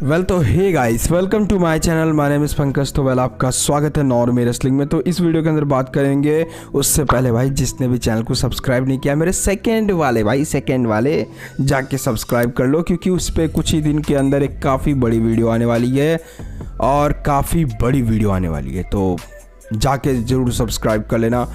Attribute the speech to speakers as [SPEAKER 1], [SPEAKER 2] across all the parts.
[SPEAKER 1] Well तो hey guys welcome to my channel my name is Pankaj तो well आपका स्वागत है नॉर्मे रेसलिंग में। तो इस वीडियो के अंदर बात करेंगे, उससे पहले भाई, जिसने भी चैनल को सब्सक्राइब नहीं किया, मेरे सेकंड वाले भाई सेकंड वाले, जाके सब्सक्राइब कर लो, क्योंकि उस पर कुछ ही दिन के अंदर एक काफ़ी बड़ी वीडियो आने वाली है और काफ़ी बड़ी वीडियो आने वाली है। तो जाके ज़रूर सब्सक्राइब कर लेना।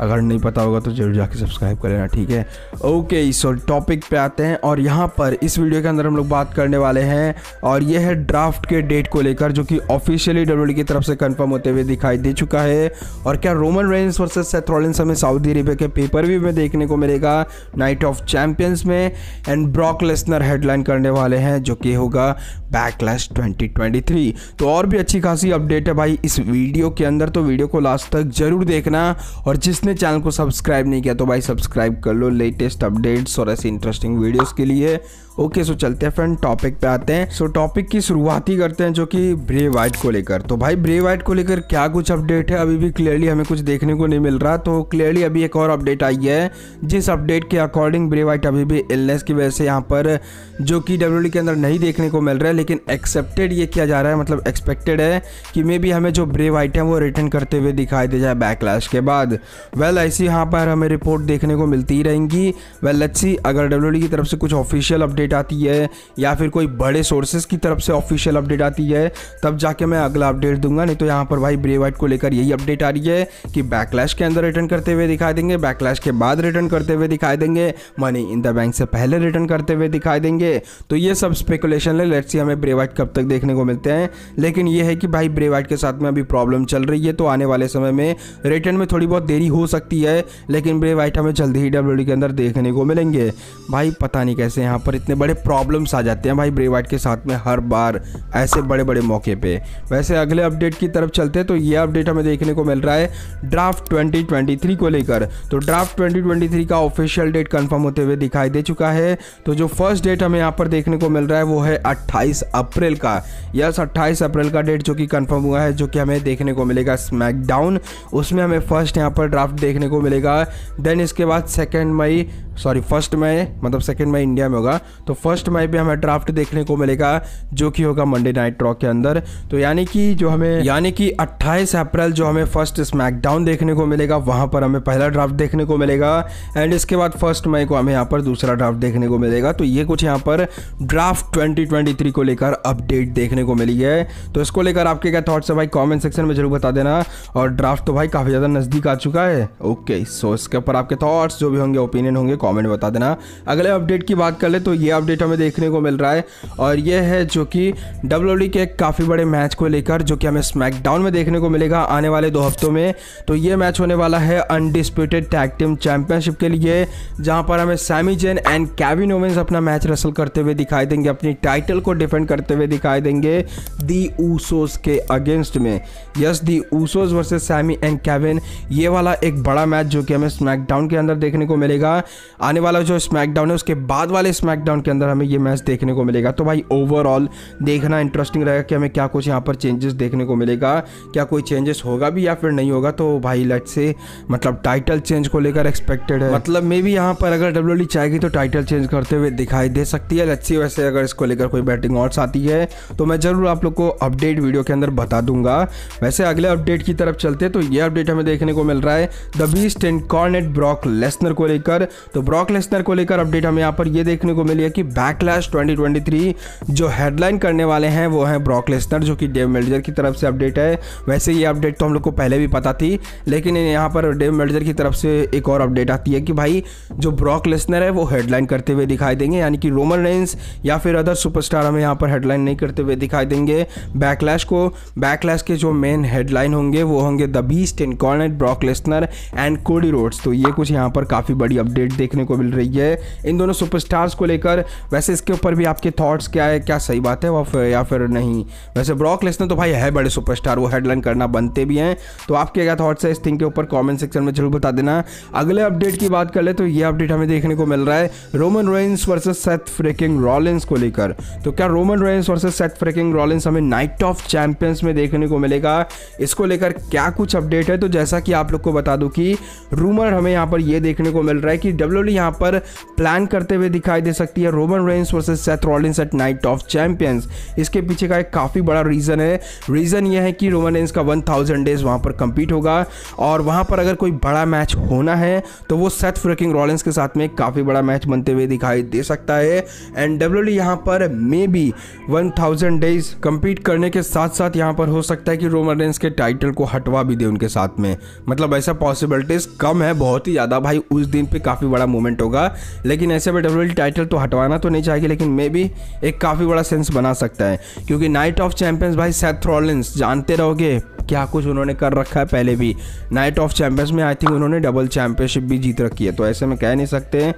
[SPEAKER 1] अगर नहीं पता होगा तो ज़रूर जाके सब्सक्राइब कर लेना ठीक है? ओके सो टॉपिक पे आते हैं और यहाँ पर इस वीडियो के अंदर हम लोग बात करने वाले हैं और ये है ड्राफ्ट के डेट को लेकर जो कि ऑफिशियली डब्ल्यू की तरफ़ से कन्फर्म होते हुए दिखाई दे चुका है और क्या रोमन रेंस वर्सेज सेथ हमें सऊदी अरेबिया के पेपर व्यू में देखने को मिलेगा नाइट ऑफ़ चैंपियंस में एंड ब्रॉक लेसनर हेडलाइन करने वाले हैं जो कि होगा बैकलैश 2023 तो और भी अच्छी खासी अपडेट है भाई इस वीडियो के अंदर तो वीडियो को लास्ट तक ज़रूर देखना और जिस जिसने चैनल को सब्सक्राइब नहीं किया तो भाई सब्सक्राइब कर लो लेटेस्ट अपडेट्स और ऐसी इंटरेस्टिंग वीडियोस के लिए। ओके सो चलते हैं फ्रेंड टॉपिक पे आते हैं। सो टॉपिक की शुरुआत ही करते हैं जो कि ब्रे वाइट को लेकर। तो भाई ब्रे वाइट को लेकर क्या कुछ अपडेट है? अभी भी क्लियरली हमें कुछ देखने को नहीं मिल रहा। तो क्लियरली अभी एक और अपडेट आई है, जिस अपडेट के अकॉर्डिंग ब्रे वाइट अभी भी इलनेस की वजह से यहाँ पर, जो कि डब्ल्यू के अंदर नहीं देखने को मिल रहा है, लेकिन एक्सेप्टेड ये किया जा रहा है मतलब एक्सपेक्टेड है कि मे बी हमें जो ब्रे वाइट है वो रिटर्न करते हुए दिखाई दे जाए बैकलैश के बाद। वेल ऐसी यहाँ पर हमें रिपोर्ट देखने को मिलती ही रहेंगी। वेल लेट्स सी अगर डब्ल्यू की तरफ़ से कुछ ऑफिशियल अपडेट अपडेट आती है, या फिर कोई बड़े सोर्सेज की तरफ़ से ऑफिशियल अपडेट आती है, तब जाके मैं अगला अपडेट दूँगा। नहीं तो यहाँ पर भाई ब्रे वाइट को लेकर यही अपडेट आ रही है कि बैकलैश के अंदर रिटर्न करते हुए दिखाई देंगे बैकलैश के बाद रिटर्न करते हुए दिखाई देंगे मनी इन द बैंक से पहले रिटर्न करते हुए दिखाई देंगे। तो ये सब स्पेकुलेशन है लेट्स सी हमें ब्रे वाइट कब तक देखने को मिलते हैं। लेकिन ये है कि भाई ब्रे वाइट के साथ में अभी प्रॉब्लम चल रही है तो आने वाले समय में रिटर्न में थोड़ी बहुत देरी हो सकती है, लेकिन ब्रे वाइट हमें जल्दी ही डब्ल्यू के अंदर देखने को मिलेंगे। भाई, पता नहीं कैसे यहाँ पर इतने बड़े प्रॉब्लम्स आ जाते हैं भाई ब्रे वाइट के साथ में हर बार, ऐसे बड़े बड़े मौके पे। वैसे अगले अपडेट की तरफ़ चलते हैं तो ये अपडेट हमें देखने को मिल रहा है ड्राफ्ट 2023 को लेकर। तो ड्राफ्ट 2023 का ऑफिशियल डेट कंफर्म होते हुए दिखाई दे चुका है। तो जो फ़र्स्ट डेट हमें यहाँ पर देखने को मिल रहा है, वो है 28 अप्रैल का। यस 28 अप्रैल का डेट जो कि कंफर्म हुआ है, जो कि हमें देखने को मिलेगा स्मैकडाउन उसमें हमें फ़र्स्ट यहाँ पर ड्राफ्ट देखने को मिलेगा। देन इसके बाद second May sorry first May मतलब सेकेंड मई इंडिया में होगा। तो फ़र्स्ट मई पे हमें ड्राफ्ट देखने को मिलेगा, जो कि होगा मंडे नाइट रॉक के अंदर। तो यानी कि जो हमें, यानी कि 28 अप्रैल जो हमें फ़र्स्ट स्मैकडाउन देखने को मिलेगा, वहाँ पर हमें पहला ड्राफ्ट देखने को मिलेगा। एंड इसके बाद फ़र्स्ट मई को हमें यहाँ पर दूसरा ड्राफ्ट देखने को मिलेगा। तो ये कुछ यहाँ पर ड्राफ्ट 2023 को लेकर अपडेट देखने को मिली है। तो इसको लेकर आपके क्या थॉट्स है भाई? कॉमेंट सेक्शन में ज़रूर बता देना। और ड्राफ्ट तो भाई काफ़ी ज़्यादा नज़दीक आ चुका है। ओके सो इसके ऊपर आपके थॉट्स जो भी होंगे ओपिनियन होंगे कॉमेंट बता देना। अगले अपडेट की बात कर ले तो ये अपडेट हमें देखने को मिल रहा है और ये है जो कि डब्ल्यू e के काफ़ी बड़े मैच को लेकर जो कि हमें स्मैकडाउन में देखने को मिलेगा आने वाले दो हफ्तों में। तो ये मैच होने वाला है अनडिस्प्यूटेड टैग टीम चैंपियनशिप के लिए, जहाँ पर हमें Sami Zayn and Kevin Owens अपना मैच रसल करते हुए दिखाई देंगे, अपनी टाइटल को डिफेंड करते हुए दिखाई देंगे दी ऊसोस के अगेंस्ट में। Yes the Usos versus Sami and Kevin ये वाला एक बड़ा मैच जो कि हमें स्मैकडाउन के अंदर देखने को मिलेगा। आने वाला जो स्मैकडाउन है, उसके बाद वाले स्मैकडाउन के अंदर हमें ये मैच देखने को मिलेगा। तो भाई ओवरऑल देखना इंटरेस्टिंग रहेगा कि हमें क्या कुछ यहाँ पर चेंजेस देखने को मिलेगा, क्या कोई चेंजेस होगा भी या फिर नहीं होगा। तो भाई लेट से मतलब टाइटल चेंज को लेकर एक्सपेक्टेड है। मतलब मे भी यहाँ पर अगर डब्ल्यू e चाहेगी तो टाइटल चेंज करते हुए दिखाई दे सकती है। सी वैसे अगर इसको लेकर कोई बैटिंग ऑर्ड्स आती है तो मैं ज़रूर आप लोग को अपडेट वीडियो के अंदर बता दूँगा। वैसे अगले अपडेट की तरफ़ चलते तो ये अपडेट हमें देखने को मिल रहा है। The beast and incarnate Brock Lesnar को लेकर। तो ब्रॉक लेसनर को लेकर अपडेट हमें यहाँ पर ये देखने को मिली है कि बैकलैश 2023 जो हेडलाइन करने वाले हैं वो हैं ब्रॉक लेसनर, जो कि डेव मेल्जर की तरफ़ से अपडेट है। वैसे ये अपडेट तो हम लोग को पहले भी पता थी, लेकिन यहाँ पर डेव मेल्जर की तरफ़ से एक और अपडेट आती है कि भाई जो ब्रॉक लेसनर है वो हेडलाइन करते हुए दिखाई देंगे, यानी कि रोमन रेंस या फिर अदर सुपरस्टार हमें यहाँ पर हेडलाइन नहीं करते हुए दिखाई देंगे। बैकलैश को, बैकलैश के जो मेन हेडलाइन होंगे वो होंगे the beast incarnate Brock Lesnar and Cody Rhodes. तो ये कुछ यहाँ पर काफ़ी बड़ी अपडेट देखने को मिल रही है। इन दोनों सुपरस्टार्स को लेकर, वैसे इसके ऊपर भी आपके थॉट्स क्या है, क्या सही बात है वो फिर या फिर नहीं? वैसे ब्रॉक लेसनर तो भाई है बड़े सुपरस्टार वो हेडलाइन करना बनते भी हैं। तो आपके क्या थॉट्स है इस थिंग के ऊपर कमेंट सेक्शन में ज़रूर बता देना। अगले अपडेट की बात कर ले तो ये अपडेट हमें देखने को मिल रहा है Roman Reigns versus Seth freaking Rollins को लेकर। तो क्या Roman Reigns versus Seth freaking Rollins हमें नाइट ऑफ़ चैंपियंस में देखने को मिलेगा? इसको लेकर क्या कुछ अपडेट है? तो जैसा कि आप लोग को बता दूँ कि रूमर हमें यहाँ पर ये देखने को मिल रहा है कि डब्ल्यू डब्ल्यू यहाँ पर प्लान करते हुए दिखाई दे सकती है Roman Reigns versus Seth Rollins at Night of Champions इसके पीछे का एक काफ़ी बड़ा रीज़न है। रीज़न ये है कि रोमन रेंस का 1000 डेज़ वहाँ पर कंपीट होगा और वहाँ पर अगर कोई बड़ा मैच होना है तो वो सेथ फ्रेकिंग रॉलिंस के साथ में काफ़ी बड़ा मैच बनते हुए दिखाई दे सकता है। एंड डब्ल्यू यहाँ पर may be one days compete करने के साथ साथ यहाँ पर हो सकता है कि रोमन रेंस के टाइटल को हटवा भी दे उनके साथ में। मतलब ऐसा पॉसिबिलिटीज कम है, बहुत ही ज़्यादा। भाई, उस दिन पे काफ़ी बड़ा मूवमेंट होगा। लेकिन ऐसे में डब्ल्यू टाइटल तो हटवाना तो नहीं चाहेगी, लेकिन मे भी एक काफ़ी बड़ा सेंस बना सकता है। क्योंकि नाइट ऑफ़ चैंपियंस भाई सेथ रॉलिंस जानते रहोगे क्या कुछ उन्होंने कर रखा है पहले भी। नाइट ऑफ़ चैंपियंस में आई थिंक उन्होंने डबल चैंपियनशिप भी जीत रखी है तो ऐसे में कह नहीं सकते।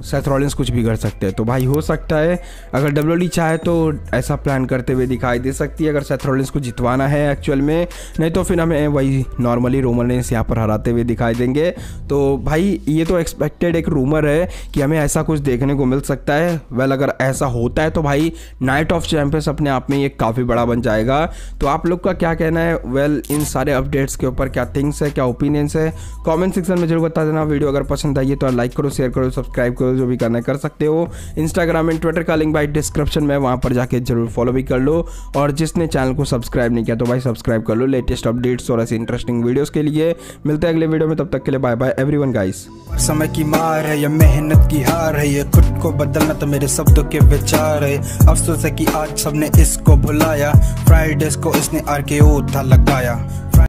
[SPEAKER 1] सेथ रॉलिंस कुछ भी कर सकते हैं। तो भाई हो सकता है, अगर डब्ल्यूडी चाहे तो ऐसा प्लान करते हुए दिखाई दे सकती है, अगर सेथ रॉलिंस को जितवाना है एक्चुअल में। नहीं तो फिर हमें वही नॉर्मली रोमन रेंस यहाँ पर हराते हुए दिखाई देंगे। तो भाई, ये तो एक्सपेक्टेड एक रूमर है कि हमें ऐसा कुछ देखने को मिल सकता है। वेल अगर ऐसा होता है तो भाई नाइट ऑफ़ चैंपियंस अपने आप में ये काफ़ी बड़ा बन जाएगा। तो आप लोग का क्या कहना है? वेल इन सारे अपडेट्स के ऊपर क्या थिंग्स है, क्या ओपिनियंस है? कॉमेंट सेक्शन में ज़रूर बता देना। वीडियो अगर पसंद आई है तो लाइक करो शेयर करो सब्सक्राइब करो। जो भी करना है, कर सकते हो। इंस्टाग्राम एंड ट्विटर का लिंक भाई डिस्क्रिप्शन में वहाँ पर जाके ज़रूर फॉलो भी कर लो। और जिसने चैनल को सब्सक्राइब नहीं किया तो भाई सब्सक्राइब कर लो लेटेस्ट अपडेट्स और ऐसे इंटरेस्टिंग वीडियोस के लिए। मिलते हैं अगले वीडियो में, तब तक के लिए बाय बाय एवरीवन गाइस
[SPEAKER 2] समय की मार है या मेहनत की हार है ये खुद को बदलना तो मेरे शब्दों के विचार है। अफसोस है कि आज सबने इसको भुलाया फ्राइडेज को इसने आर था लगाया।